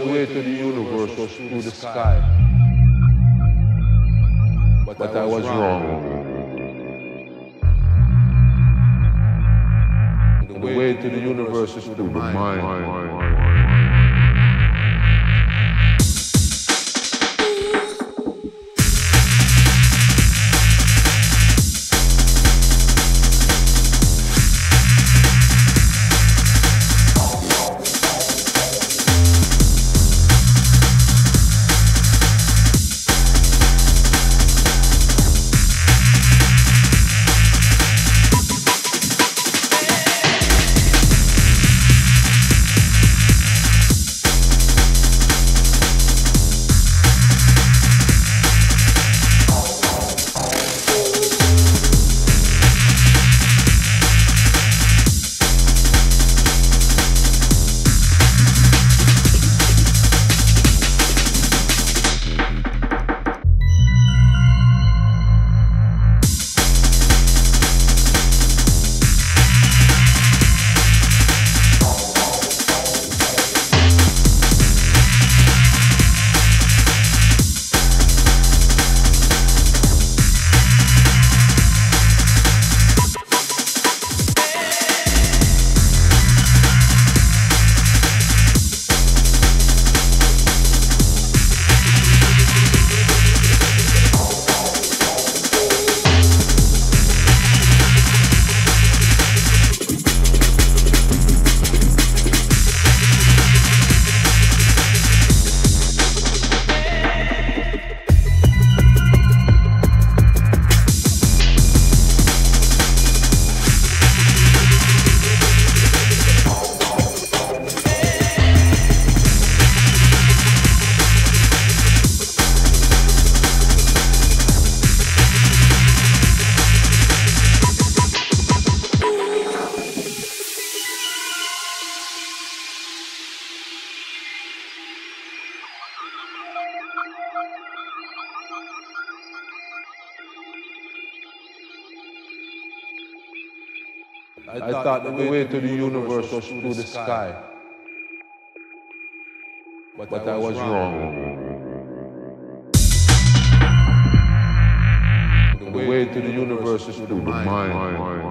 the way to the universe was through the sky. But, but I was wrong. wrong. The way to the universe is through the mind. mind. I thought the way to the universe was through the sky. But I was wrong. The way to the universe is through the mind.